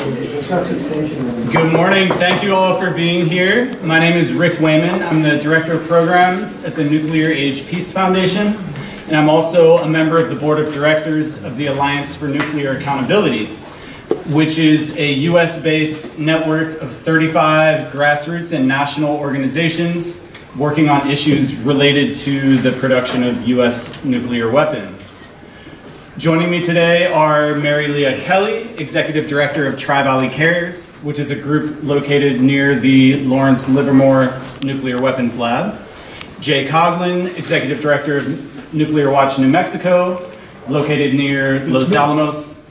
Good morning. Thank you all for being here. My name is Rick Wayman. I'm the Director of Programs at the Nuclear Age Peace Foundation, and I'm also a member of the Board of Directors of the Alliance for Nuclear Accountability, which is a US-based network of 35 grassroots and national organizations working on issues related to the production of US nuclear weapons. Joining me today are Marylia Kelley, Executive Director of Tri Valley Cares, which is a group located near the Lawrence Livermore Nuclear Weapons Lab. Jay Coghlan, Executive Director of Nuclear Watch New Mexico, located near Los Alamos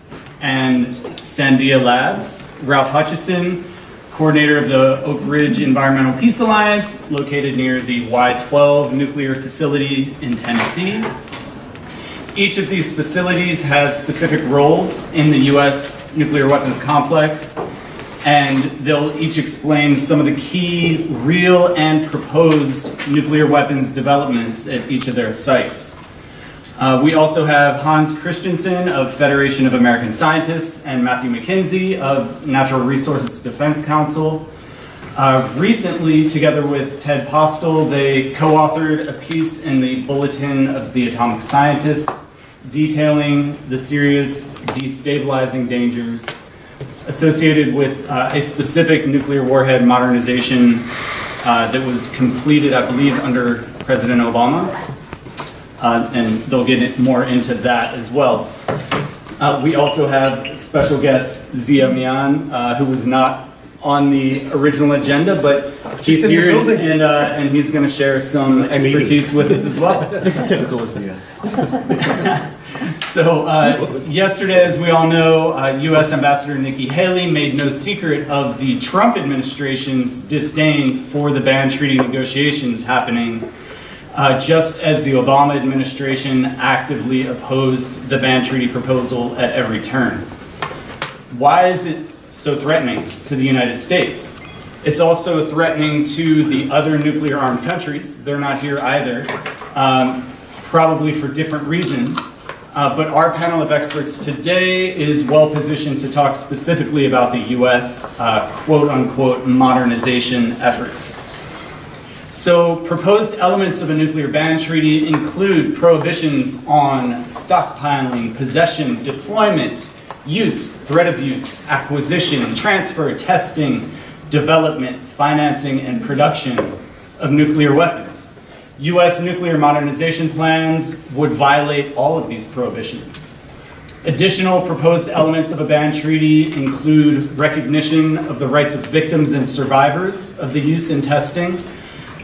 and Sandia Labs. Ralph Hutchison, Coordinator of the Oak Ridge Environmental Peace Alliance, located near the Y-12 nuclear facility in Tennessee. Each of these facilities has specific roles in the U.S. nuclear weapons complex, and they'll each explain some of the key real and proposed nuclear weapons developments at each of their sites. Uh, we also have Hans Kristensen of Federation of American Scientists and Matthew McKinzie of Natural Resources Defense Council. Uh, recently, together with Ted Postol, they co-authored a piece in the Bulletin of the Atomic Scientist detailing the serious destabilizing dangers associated with uh, a specific nuclear warhead modernization uh, that was completed, I believe, under President Obama. Uh, and they'll get more into that as well. Uh, we also have special guest Zia Mian, uh, who was not on the original agenda, but he's here and, and, uh, and he's going to share some expertise with us as well. This is typical of Zia. So uh, yesterday, as we all know, uh, U.S. Ambassador Nikki Haley made no secret of the Trump administration's disdain for the ban treaty negotiations happening, uh, just as the Obama administration actively opposed the ban treaty proposal at every turn. Why is it so threatening to the United States? It's also threatening to the other nuclear armed countries. They're not here either, um, probably for different reasons. Uh, but our panel of experts today is well positioned to talk specifically about the U.S. Uh, quote unquote modernization efforts. So, proposed elements of a nuclear ban treaty include prohibitions on stockpiling, possession, deployment, use, threat of use, acquisition, transfer, testing, development, financing, and production of nuclear weapons. U.S. nuclear modernization plans would violate all of these prohibitions. Additional proposed elements of a ban treaty include recognition of the rights of victims and survivors of the use and testing,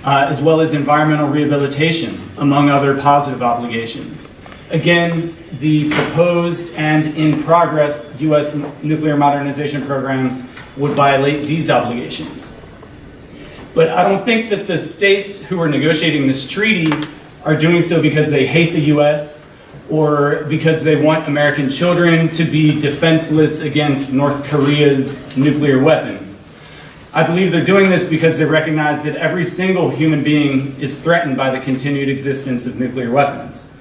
uh, as well as environmental rehabilitation, among other positive obligations. Again, the proposed and in progress U.S. nuclear modernization programs would violate these obligations. But I don't think that the states who are negotiating this treaty are doing so because they hate the US or because they want American children to be defenseless against North Korea's nuclear weapons. I believe they're doing this because they recognize that every single human being is threatened by the continued existence of nuclear weapons.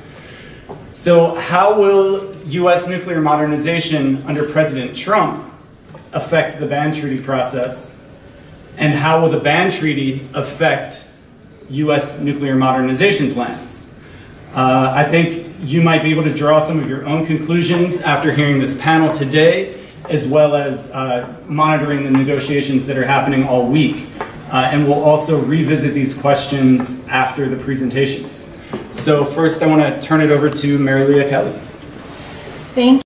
So, how will US nuclear modernization under President Trump affect the ban treaty process? And how will the ban treaty affect U.S. nuclear modernization plans? Uh, I think you might be able to draw some of your own conclusions after hearing this panel today, as well as uh, monitoring the negotiations that are happening all week. Uh, and we'll also revisit these questions after the presentations. So first I want to turn it over to Marylia Kelley. Thank